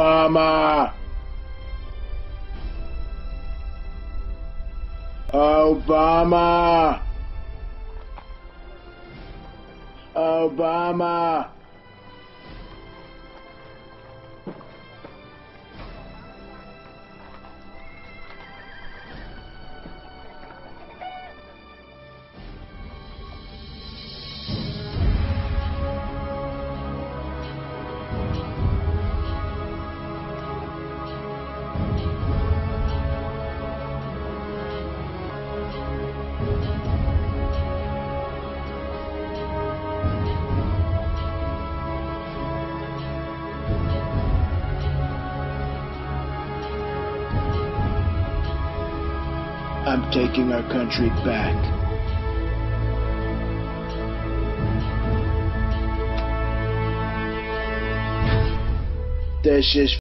Obama. Obama. Obama. I'm taking our country back. This is